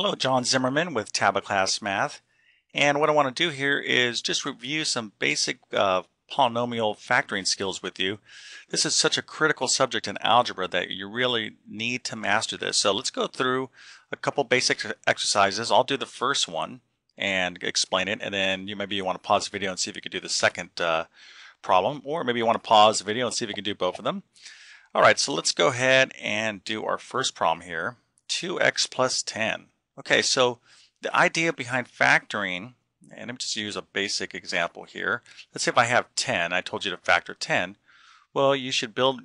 Hello, John Zimmerman with TabletClass Math. And what I want to do here is just review some basic uh, polynomial factoring skills with you. This is such a critical subject in algebra that you really need to master this. So let's go through a couple basic exercises. I'll do the first one and explain it, and then you maybe you want to pause the video and see if you can do the second uh, problem, or maybe you want to pause the video and see if you can do both of them. All right, so let's go ahead and do our first problem here. 2x plus 10. Okay, so the idea behind factoring, and let me just use a basic example here. Let's say if I have 10, I told you to factor 10. Well, you should build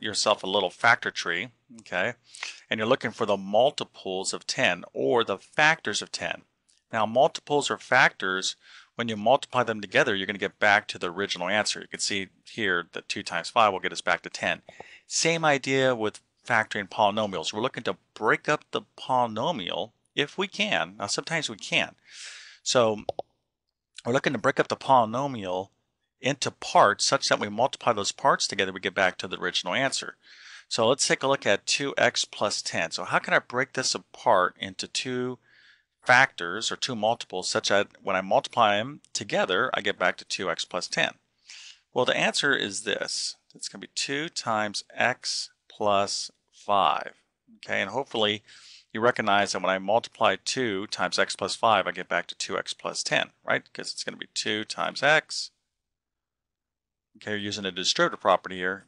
yourself a little factor tree, okay? And you're looking for the multiples of 10 or the factors of 10. Now, multiples or factors, when you multiply them together, you're going to get back to the original answer. You can see here that 2 times 5 will get us back to 10. Same idea with factoring polynomials. We're looking to break up the polynomial if we can. Now, sometimes we can't. So we're looking to break up the polynomial into parts such that we multiply those parts together, we get back to the original answer. So let's take a look at 2x plus 10. So how can I break this apart into two factors or two multiples such that when I multiply them together, I get back to 2x plus 10? Well, the answer is this. It's going to be 2 times x plus 5. Okay, and hopefully you recognize that when I multiply 2 times x plus 5, I get back to 2x plus 10, right? Because it's going to be 2 times x, okay, you're using a distributive property here,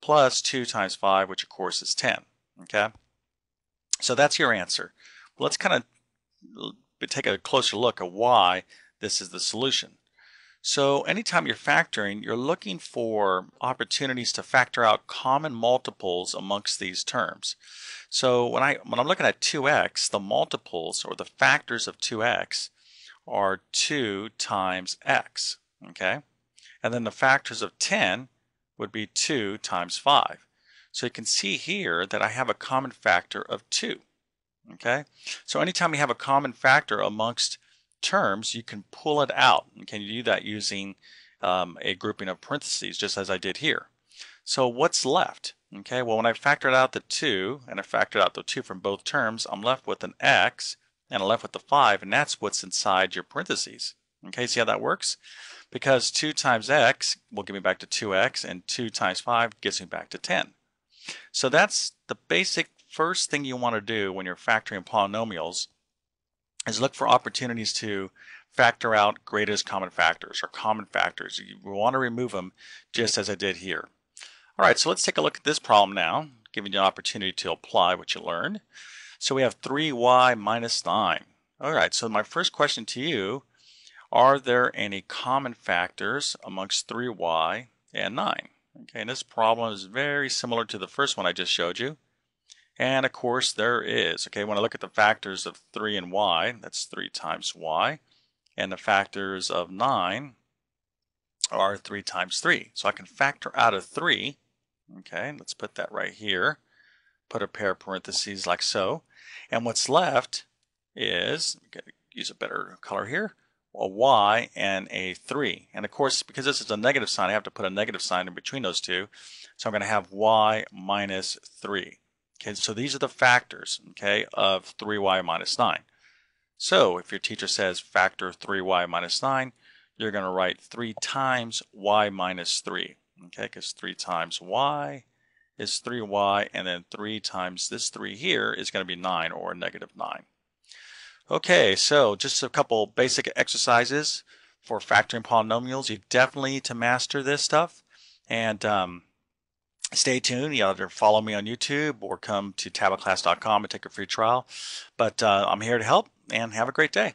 plus 2 times 5, which of course is 10, okay? So that's your answer. Let's kind of take a closer look at why this is the solution. So anytime you're factoring, you're looking for opportunities to factor out common multiples amongst these terms. So when, I, when I'm looking at 2x, the multiples or the factors of 2x are 2 times x, okay? And then the factors of 10 would be 2 times 5. So you can see here that I have a common factor of 2, okay? So anytime you have a common factor amongst terms, you can pull it out. Can you do that using um, a grouping of parentheses, just as I did here. So what's left? Okay, well when I factored out the 2, and I factored out the 2 from both terms, I'm left with an x, and I'm left with the 5, and that's what's inside your parentheses. Okay, see how that works? Because 2 times x will give me back to 2x, and 2 times 5 gets me back to 10. So that's the basic first thing you want to do when you're factoring polynomials is look for opportunities to factor out greatest common factors or common factors. You want to remove them just as I did here. All right, so let's take a look at this problem now, giving you an opportunity to apply what you learned. So we have 3y minus 9. All right, so my first question to you, are there any common factors amongst 3y and 9? Okay, and this problem is very similar to the first one I just showed you. And of course there is. Okay, when I look at the factors of 3 and y, that's 3 times y. And the factors of 9 are 3 times 3. So I can factor out of 3. Okay, let's put that right here. Put a pair of parentheses like so. And what's left is, use a better color here, a y and a 3. And of course, because this is a negative sign, I have to put a negative sign in between those two. So I'm going to have y minus 3. Okay, so these are the factors, okay, of 3y minus 9. So if your teacher says factor 3y minus 9, you're going to write 3 times y minus 3, okay, because 3 times y is 3y, and then 3 times this 3 here is going to be 9, or negative 9. Okay, so just a couple basic exercises for factoring polynomials. You definitely need to master this stuff. And um, stay tuned. You either follow me on YouTube or come to tabletclass.com and take a free trial. But uh, I'm here to help and have a great day.